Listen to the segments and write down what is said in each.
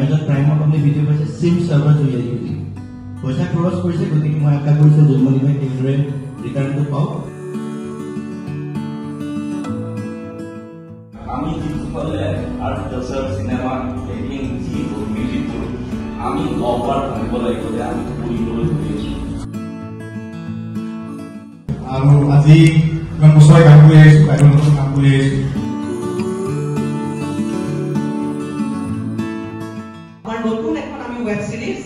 Amazon প্ৰাইমত আপুনি video পাইছে SIM server জৰিয়তে পইচা খৰচ কৰিছে গতিকে মই আশা কৰিছোঁ জন্মদিনে সেইদৰে ৰিটাৰ্ণটো পাওক। আমি যিসকলে আৰ্টছৰ চিনেমা মেকিং যি মিউজিক কৰোঁ আমি অফাৰ ভাবিব লাগিব যে আমি কৰিবলৈ আৰু আজি ইমান বছৰে কাম কৰি আহিছো কাম কৰি আহিছো। নতুন এখন আমি ৱেব ছিৰিজ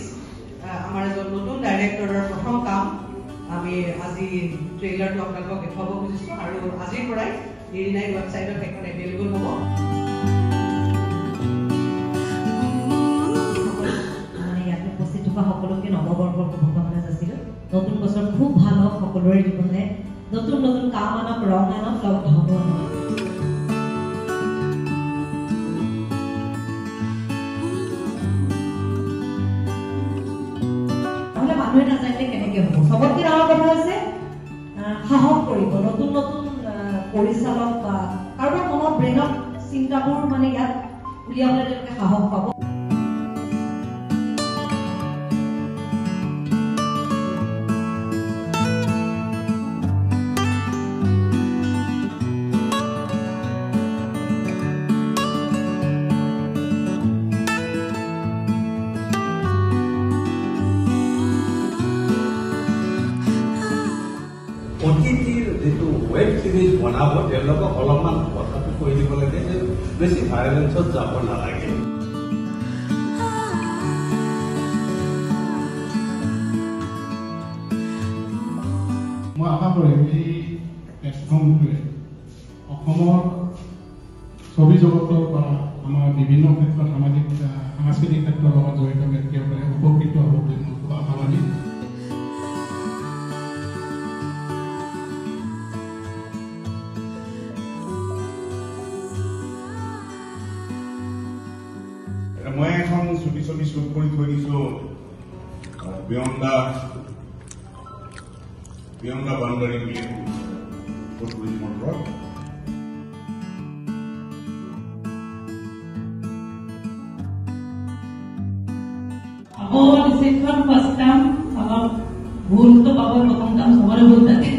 আমাৰ এজন নতুন ডাইৰেক্টৰৰ প্ৰথম কাম আমি আজি ট্ৰেইলাৰটো আপোনালোকক দেখুৱাব খুজিছোঁ আৰু আজিৰ পৰাই ডি নাইন ৱেবছাইটত সেইখন এভেইলেবল হ'ব। থকা সকলোকে নৱবৰ্ষৰ শুভকামনা যাচিলোঁ। নতুন বছৰ খুব ভাল হওক সকলোৰে জীৱনে নতুন নতুন কাম আনক ৰং আনক লগত ধনো আনক। মানুহে নাজানিলে কেনেকে হ'ব? চবতকে ডাঙৰ কথা হৈছে? সাহস কৰিব নতুন নতুন পৰিচালক বা কাৰোবাৰ মনত ব্ৰেইনত চিন্তাবোৰ মানে ইয়াত উলিয়াবলৈ তেওঁলোকে সাহস পাব। ৱেব ছিৰিজ বনাব তেওঁলোকক অলপমান কথাটো কৈ দিব লাগে যে বেছি ভাইলেঞ্চত যাব নালাগে। মই আশা কৰিম এই প্লেটফৰ্মটোৱে অসমৰ ছবি জগতৰ পৰা আমাৰ বিভিন্ন ক্ষেত্ৰত সামাজিক সাংস্কৃতিক ক্ষেত্ৰৰ লগত জড়িত ব্যক্তিসকলে মই এখন ছবি ছবি শ্বুট কৰি থৈ দিছো অলপ ভুলটো পাব প্ৰথম কাম চবৰে ভুল থাকে